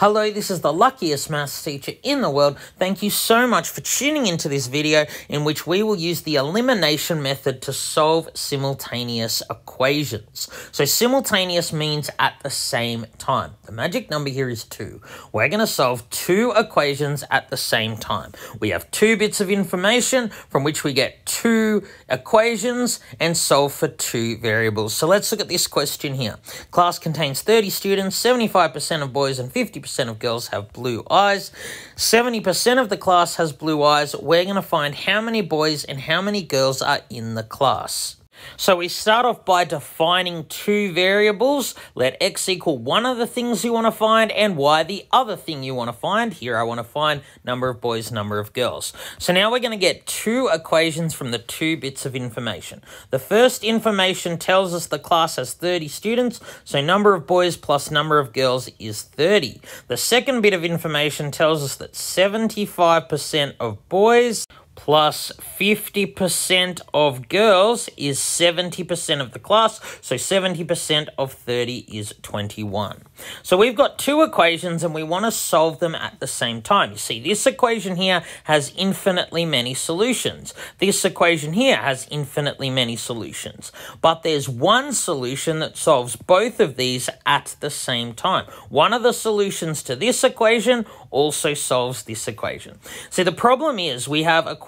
Hello, this is the luckiest maths teacher in the world. Thank you so much for tuning into this video in which we will use the elimination method to solve simultaneous equations. So simultaneous means at the same time. The magic number here is 2. We're going to solve two equations at the same time. We have two bits of information from which we get two equations and solve for two variables. So let's look at this question here. Class contains 30 students, 75% of boys and 50% percent of girls have blue eyes. 70% of the class has blue eyes. We're going to find how many boys and how many girls are in the class. So we start off by defining two variables. Let x equal one of the things you want to find and y the other thing you want to find. Here I want to find number of boys, number of girls. So now we're going to get two equations from the two bits of information. The first information tells us the class has 30 students, so number of boys plus number of girls is 30. The second bit of information tells us that 75% of boys plus 50% of girls is 70% of the class, so 70% of 30 is 21. So we've got two equations and we want to solve them at the same time. You see, this equation here has infinitely many solutions. This equation here has infinitely many solutions. But there's one solution that solves both of these at the same time. One of the solutions to this equation also solves this equation. See, the problem is we have equations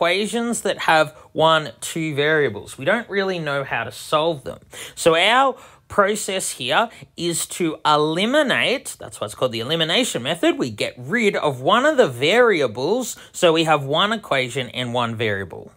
that have one, two variables. We don't really know how to solve them. So our process here is to eliminate, that's what's called the elimination method. We get rid of one of the variables, so we have one equation and one variable.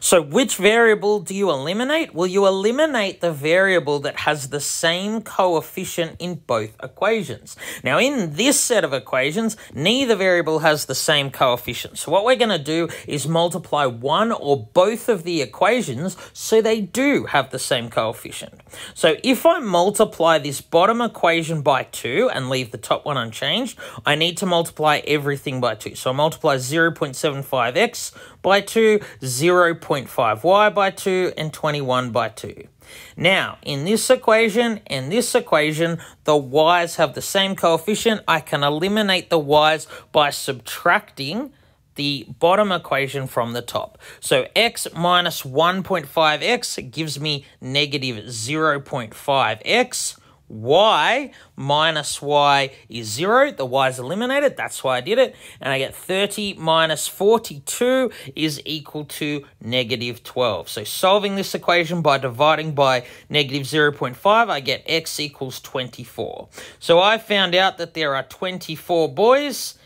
So which variable do you eliminate? Well, you eliminate the variable that has the same coefficient in both equations. Now, in this set of equations, neither variable has the same coefficient. So what we're going to do is multiply one or both of the equations so they do have the same coefficient. So if I multiply this bottom equation by 2 and leave the top one unchanged, I need to multiply everything by 2. So I multiply 0.75x by 2, 0.5y by 2, and 21 by 2. Now, in this equation and this equation, the y's have the same coefficient. I can eliminate the y's by subtracting the bottom equation from the top. So x minus 1.5x gives me negative 0.5x y minus y is 0. The y is eliminated. That's why I did it. And I get 30 minus 42 is equal to negative 12. So solving this equation by dividing by negative 0.5, I get x equals 24. So I found out that there are 24 boys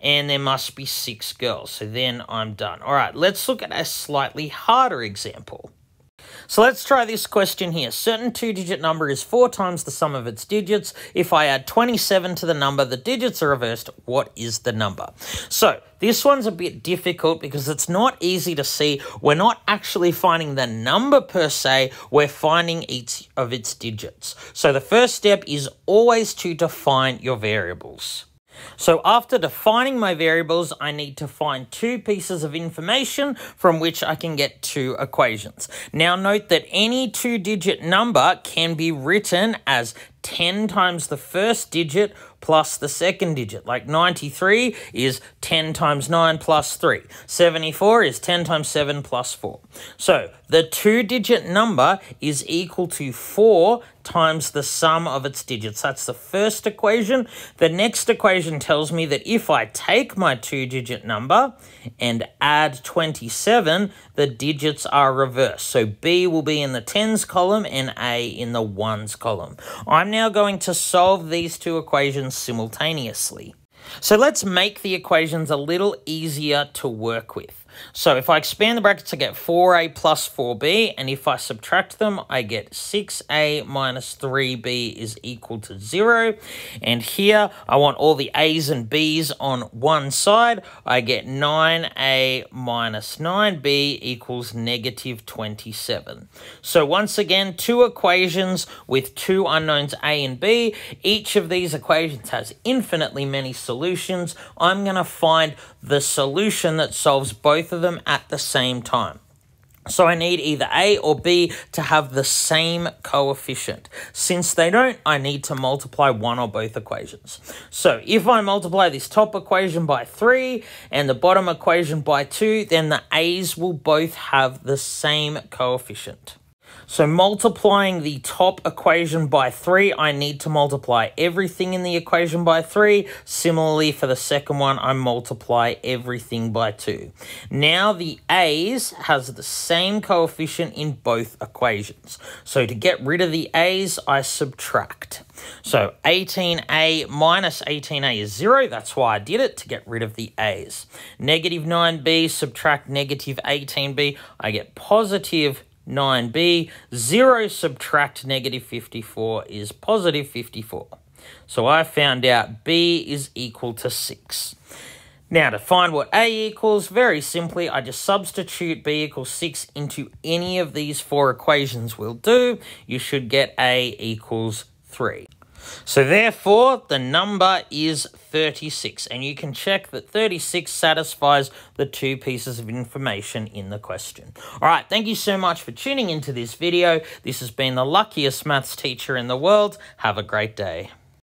and there must be six girls. So then I'm done. All right, let's look at a slightly harder example. So let's try this question here. Certain two-digit number is four times the sum of its digits. If I add 27 to the number, the digits are reversed. What is the number? So this one's a bit difficult because it's not easy to see. We're not actually finding the number per se. We're finding each of its digits. So the first step is always to define your variables. So after defining my variables, I need to find two pieces of information from which I can get two equations. Now note that any two-digit number can be written as 10 times the first digit plus the second digit. Like 93 is 10 times 9 plus 3. 74 is 10 times 7 plus 4. So the two digit number is equal to 4 times the sum of its digits. That's the first equation. The next equation tells me that if I take my two digit number and add 27, the digits are reversed. So B will be in the tens column and A in the ones column. I'm now going to solve these two equations simultaneously. So let's make the equations a little easier to work with. So if I expand the brackets, I get 4a plus 4b, and if I subtract them, I get 6a minus 3b is equal to 0. And here, I want all the a's and b's on one side. I get 9a minus 9b equals negative 27. So once again, two equations with two unknowns a and b. Each of these equations has infinitely many solutions. I'm going to find the solution that solves both of them at the same time. So I need either A or B to have the same coefficient. Since they don't, I need to multiply one or both equations. So if I multiply this top equation by 3 and the bottom equation by 2, then the A's will both have the same coefficient. So multiplying the top equation by 3, I need to multiply everything in the equation by 3. Similarly, for the second one, I multiply everything by 2. Now the a's has the same coefficient in both equations. So to get rid of the a's, I subtract. So 18a minus 18a is 0. That's why I did it, to get rid of the a's. Negative 9b, subtract negative 18b, I get positive 9b. 0 subtract negative 54 is positive 54. So I found out b is equal to 6. Now, to find what a equals, very simply, I just substitute b equals 6 into any of these four equations will do. You should get a equals 3. So therefore, the number is 36, and you can check that 36 satisfies the two pieces of information in the question. All right, thank you so much for tuning into this video. This has been the luckiest maths teacher in the world. Have a great day.